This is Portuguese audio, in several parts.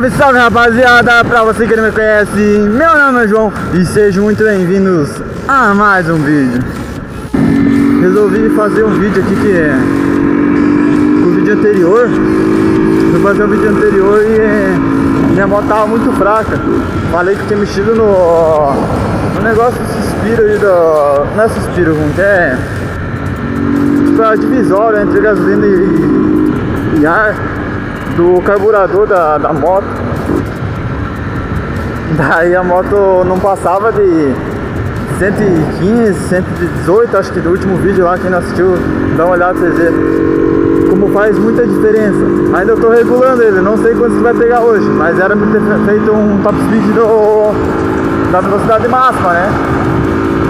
Salve, salve rapaziada! Pra você que não me conhece, meu nome é João e sejam muito bem-vindos a mais um vídeo. Resolvi fazer um vídeo aqui que é o vídeo anterior. Fui fazer o vídeo anterior e é, minha moto tava muito fraca. Falei que tinha mexido no, no negócio do suspiro aí do. Não é suspiro, como que é? Tipo a divisória entre gasolina e, e ar do carburador da, da moto. Daí a moto não passava de 115, 118, acho que do último vídeo lá, quem não assistiu, dá uma olhada pra vocês verem. Como faz muita diferença. Ainda eu tô regulando ele, não sei quanto vai pegar hoje, mas era pra ter feito um top speed do, da velocidade máxima, né?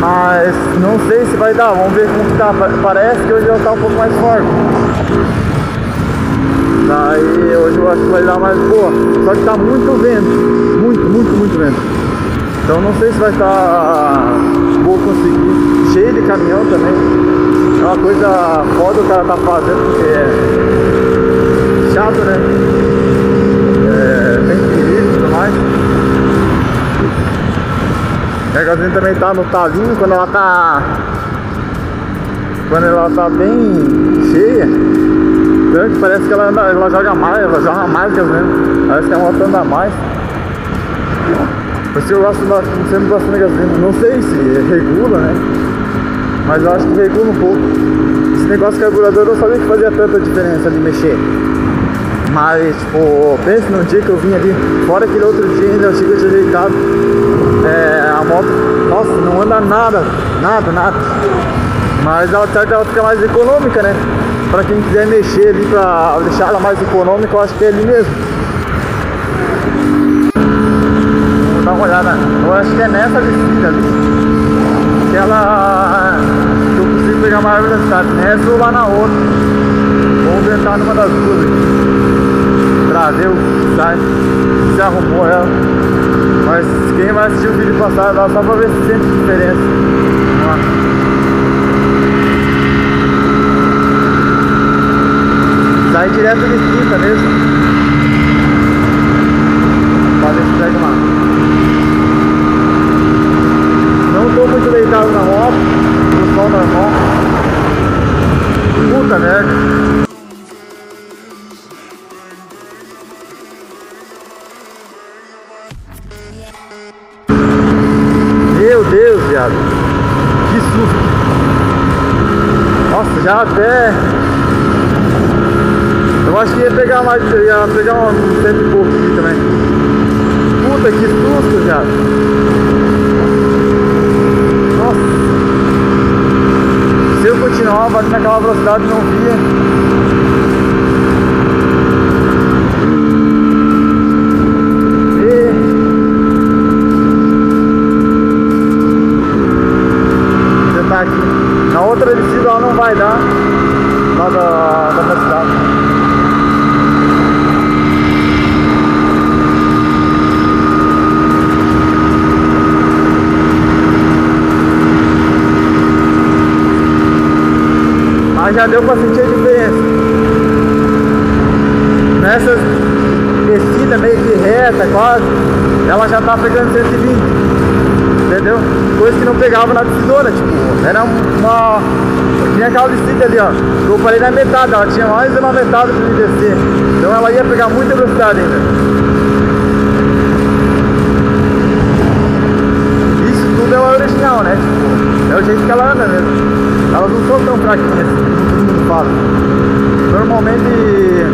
Mas não sei se vai dar, vamos ver como que tá. Parece que hoje já tá um pouco mais forte. Daí hoje eu acho que vai dar mais boa. Só que tá muito vento. Muito, muito, muito vento. Então não sei se vai estar vou conseguir. Cheio de caminhão também. É uma coisa foda o cara tá fazendo, porque é chato, né? É bem perigo e tudo mais. A gasolina também tá no talinho quando ela tá. Quando ela tá bem cheia parece que ela, anda, ela joga mais, ela joga mais gasolina. Parece que a moto anda mais. Por isso eu gosto sempre bastante de gasolina. Não sei se regula, né? Mas eu acho que regula um pouco. Esse negócio de carburador eu não sabia que fazia tanta diferença de mexer. Mas, tipo, pense num dia que eu vim ali, fora aquele outro dia ainda eu cheguei ajeitado. É, a moto, nossa, não anda nada, nada, nada. Mas ela, ela fica mais econômica, né? Pra quem quiser mexer ali pra deixar ela mais econômica, eu acho que é ali mesmo. Vou dar uma olhada. Eu acho que é nessa descida ali. Que ela. que eu consigo pegar maior velocidade. Nessa ou lá na outra. Vou tentar numa das duas aqui. Pra ver o sai. Se arrumou ela. Mas quem vai assistir o vídeo passado lá só pra ver se sente diferença. Vamos lá. Sai direto de quinta mesmo. Pode ver se pega uma. Não tô muito deitado na moto, no sol normal. Puta merda. Meu Deus, viado. Que susto. Nossa, já até acho que ia pegar mais, ia pegar um cento e pouco aqui também. Puta que susto, já. Nossa. Se eu continuava ali naquela velocidade não via. E... Tá aqui. Na outra descida ela não vai dar lá da, da minha cidade. Mas já deu pra sentir a diferença. Nessas descidas meio que reta, quase, ela já tá pegando 120. Entendeu? Coisa que não pegava na decidora, tipo, era uma. Tinha aquela descida ali, ó. Eu parei na metade, ela tinha mais uma metade pra me descer. Então ela ia pegar muita velocidade ainda. Isso tudo é original, né? Tipo, é o jeito que ela anda mesmo. Elas não são tão fraquinhas fala. Normalmente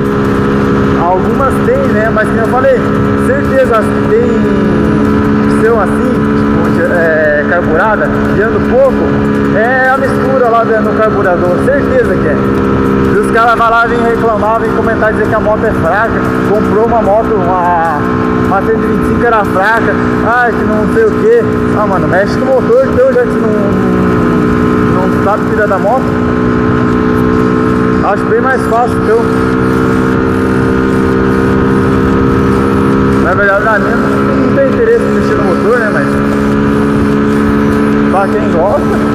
algumas tem, né? Mas como eu falei, certeza tem são assim, tipo, é, carburada, guiando pouco, é a mistura lá no carburador, certeza que é. E os caras vão lá, vêm reclamar, vêm comentar, dizer que a moto é fraca, comprou uma moto, uma, uma 125 era fraca, ah, que não sei o que. Ah, mano, mexe no motor então, já que não não sabe cuidar da moto. Acho bem mais fácil então. Na verdade na minha não tem interesse em mexer no motor, né? Mas pra quem gosta.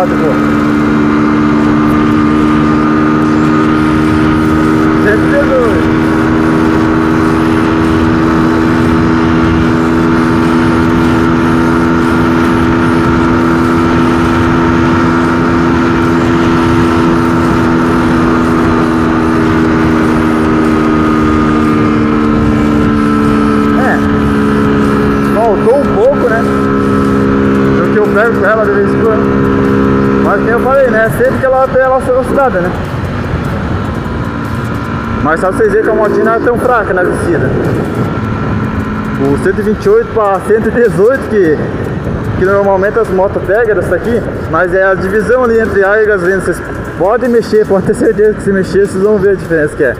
obrigado, de boa. Né? Sempre que ela tem ela velocidade, né? Mas só vocês verem que a motinha não é tão fraca na descida. O 128 para 118 que, que normalmente as motos pegam dessa aqui, mas é a divisão ali entre ar e gasolina. Vocês podem mexer, pode ter certeza que se mexer vocês vão ver a diferença que é.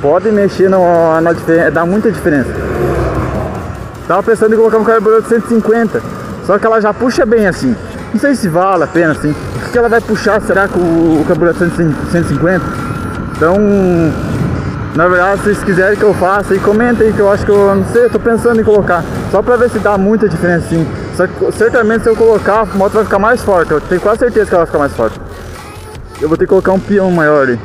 Pode mexer no, na diferença, dá muita diferença. Tava pensando em colocar um carburador de 150, só que ela já puxa bem assim. Não sei se vale a pena assim. O que ela vai puxar será com o carburador de 150? Então, na verdade, se vocês quiserem que eu faça, aí comenta aí que eu acho que eu não sei, eu tô pensando em colocar. Só pra ver se dá muita diferença sim. Só que certamente se eu colocar, a moto vai ficar mais forte. Eu tenho quase certeza que ela vai ficar mais forte. Eu vou ter que colocar um peão maior ali.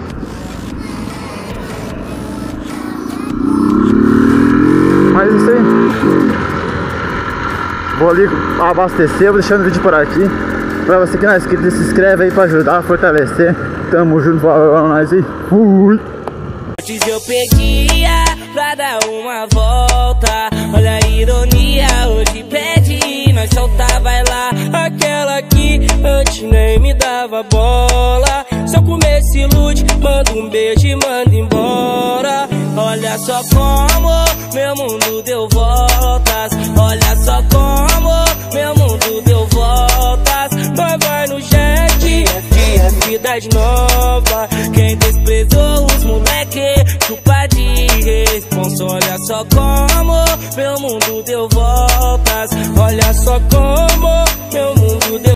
Vou ali abastecer, vou deixando o vídeo por aqui. Pra você que não é inscrito, se inscreve aí pra ajudar a fortalecer. Tamo junto, falou nós aí. Fui! Antes eu pedia pra dar uma volta Olha a ironia, hoje pede Nós solta, vai lá Aquela que antes nem me dava bola Se eu comer esse ilude, manda um beijo e manda embora Olha só como meu mundo deu voltas. Olha só como meu mundo deu voltas. Nós vai no jet, é cidade nova. Quem desprezou os moleque, chupa de responsa. Olha só como meu mundo deu voltas. Olha só como